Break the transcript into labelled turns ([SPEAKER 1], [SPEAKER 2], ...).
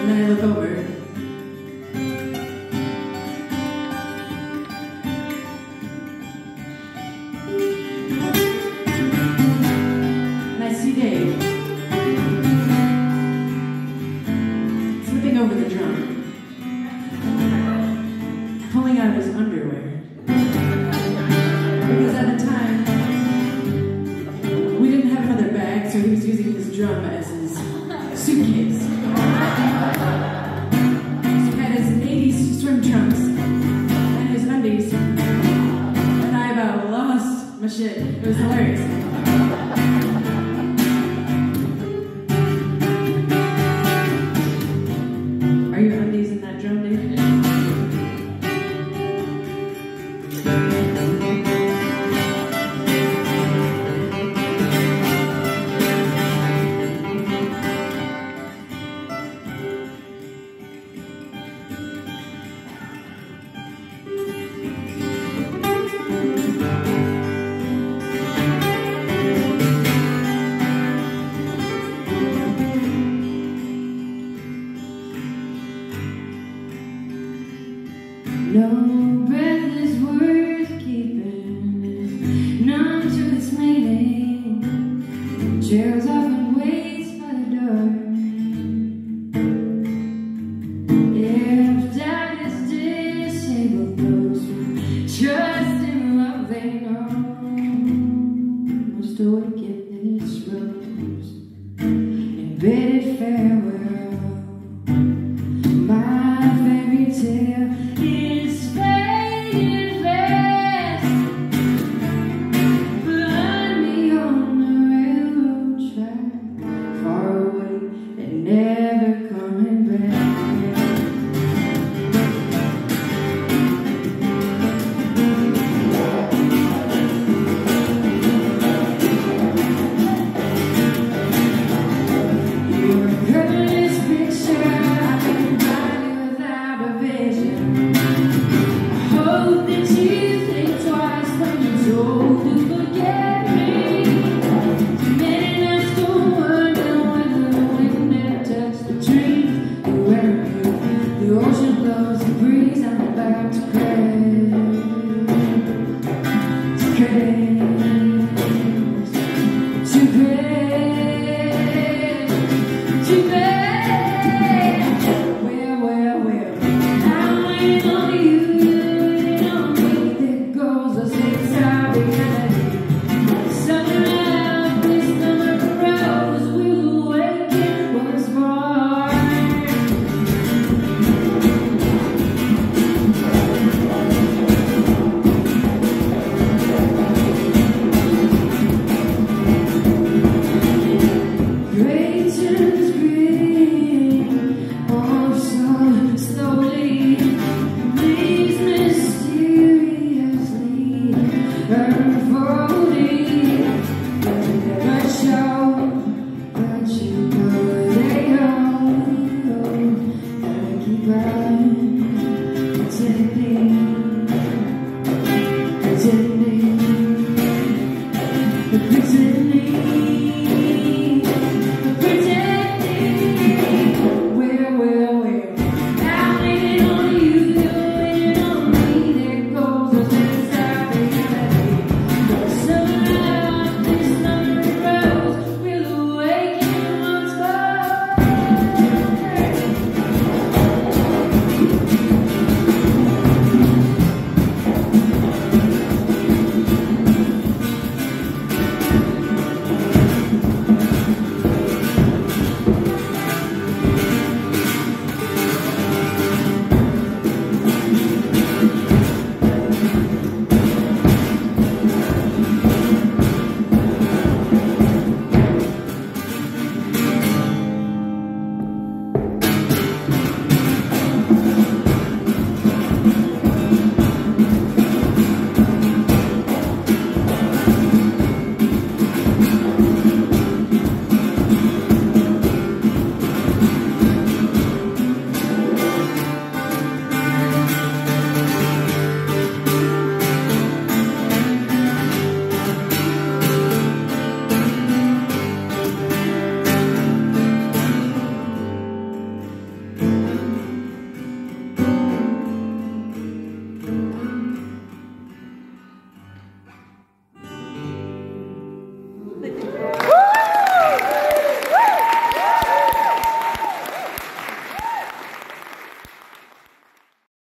[SPEAKER 1] And I look over. And I see Dave. Over the drum. Pulling out of his under drum as his suitcase. so had his 80s swim trunks and his undies, and I about lost my shit. It was hilarious.
[SPEAKER 2] Gerald often waits by the door. If dad is disabled, those who trust in love they know must awaken this its road. to grace, to grace, to grace.